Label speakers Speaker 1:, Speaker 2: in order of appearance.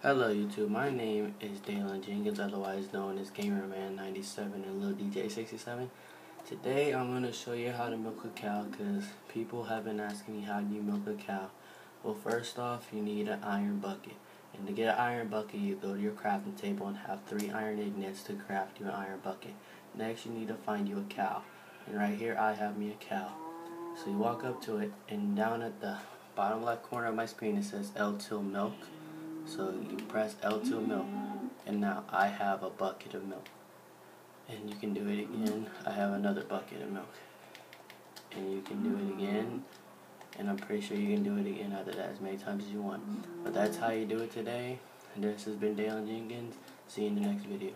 Speaker 1: Hello YouTube, my name is Dalen Jenkins, otherwise known as Gamerman97 and Lil DJ67. Today I'm going to show you how to milk a cow because people have been asking me how do you milk a cow. Well first off you need an iron bucket. And to get an iron bucket you go to your crafting table and have three iron ingots to craft your iron bucket. Next you need to find you a cow. And right here I have me a cow. So you walk up to it and down at the bottom left corner of my screen it says L2 milk. So you press L2 milk and now I have a bucket of milk. And you can do it again. I have another bucket of milk. And you can do it again. And I'm pretty sure you can do it again after that as many times as you want. But that's how you do it today. And this has been Dalen Jenkins. See you in the next video.